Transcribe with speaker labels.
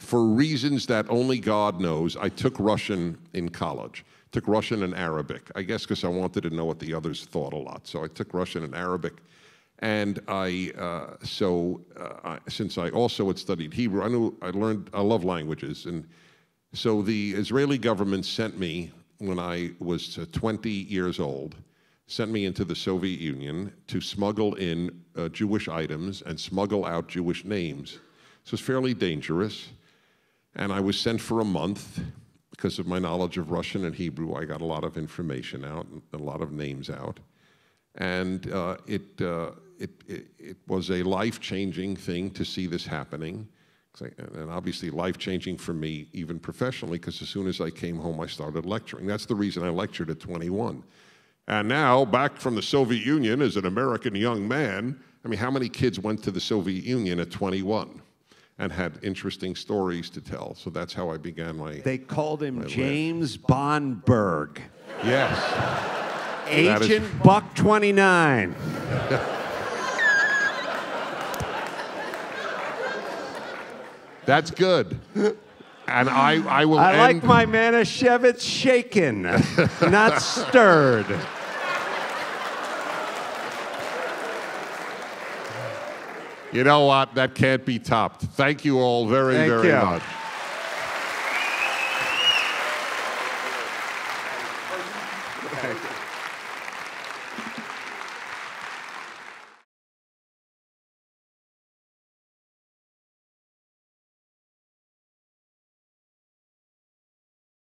Speaker 1: for reasons that only God knows, I took Russian in college. Took Russian and Arabic. I guess because I wanted to know what the others thought a lot. So I took Russian and Arabic. And I, uh, so uh, I, since I also had studied Hebrew, I knew I learned, I love languages. And so the Israeli government sent me when I was uh, 20 years old, sent me into the Soviet Union to smuggle in uh, Jewish items and smuggle out Jewish names. So it's fairly dangerous. And I was sent for a month because of my knowledge of Russian and Hebrew. I got a lot of information out, a lot of names out. And uh, it, uh, it, it, it, was a life-changing thing to see this happening. And obviously life-changing for me, even professionally, because as soon as I came home, I started lecturing. That's the reason I lectured at 21. And now, back from the Soviet Union as an American young man, I mean, how many kids went to the Soviet Union at 21? And had interesting stories to tell. So that's how I began my.
Speaker 2: They called him James Bondberg.
Speaker 1: Yes.
Speaker 2: Agent is... Buck 29.
Speaker 1: that's good. And I, I will.
Speaker 2: I
Speaker 1: end...
Speaker 2: like my Manischewitz shaken, not stirred.
Speaker 1: You know what? That can't be topped. Thank you all very,
Speaker 2: Thank
Speaker 1: very
Speaker 2: you.
Speaker 1: much.